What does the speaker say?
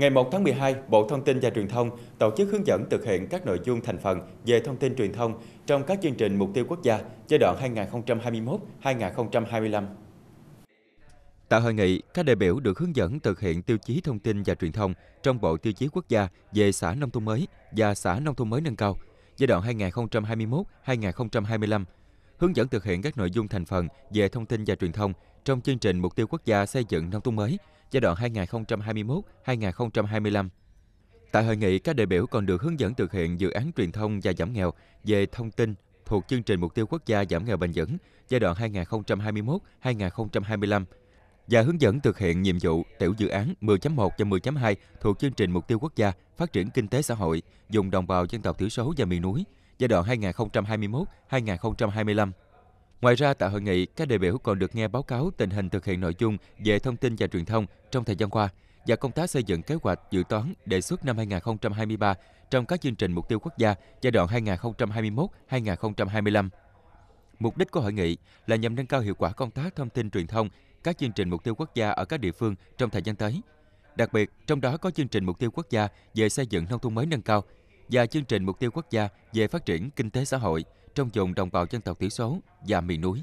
Ngày 1 tháng 12, Bộ Thông tin và Truyền thông tổ chức hướng dẫn thực hiện các nội dung thành phần về thông tin truyền thông trong các chương trình mục tiêu quốc gia giai đoạn 2021-2025. Tại hội nghị, các đại biểu được hướng dẫn thực hiện tiêu chí thông tin và truyền thông trong Bộ Tiêu chí Quốc gia về xã nông thôn mới và xã nông thôn mới nâng cao giai đoạn 2021-2025, hướng dẫn thực hiện các nội dung thành phần về thông tin và truyền thông trong chương trình mục tiêu quốc gia xây dựng nông thôn mới giai đoạn 2021-2025. Tại hội nghị, các đại biểu còn được hướng dẫn thực hiện dự án truyền thông và giảm nghèo về thông tin thuộc chương trình mục tiêu quốc gia giảm nghèo bền vững giai đoạn 2021-2025 và hướng dẫn thực hiện nhiệm vụ tiểu dự án 10.1 và 10.2 thuộc chương trình mục tiêu quốc gia phát triển kinh tế xã hội dùng đồng bào dân tộc thiểu số và miền núi giai đoạn 2021-2025. Ngoài ra, tại hội nghị, các đại biểu còn được nghe báo cáo tình hình thực hiện nội dung về thông tin và truyền thông trong thời gian qua và công tác xây dựng kế hoạch dự toán đề xuất năm 2023 trong các chương trình mục tiêu quốc gia giai đoạn 2021-2025. Mục đích của hội nghị là nhằm nâng cao hiệu quả công tác thông tin truyền thông các chương trình mục tiêu quốc gia ở các địa phương trong thời gian tới. Đặc biệt, trong đó có chương trình mục tiêu quốc gia về xây dựng nông thôn mới nâng cao và chương trình mục tiêu quốc gia về phát triển kinh tế xã hội trong vùng đồng bào dân tộc thiểu số và miền núi.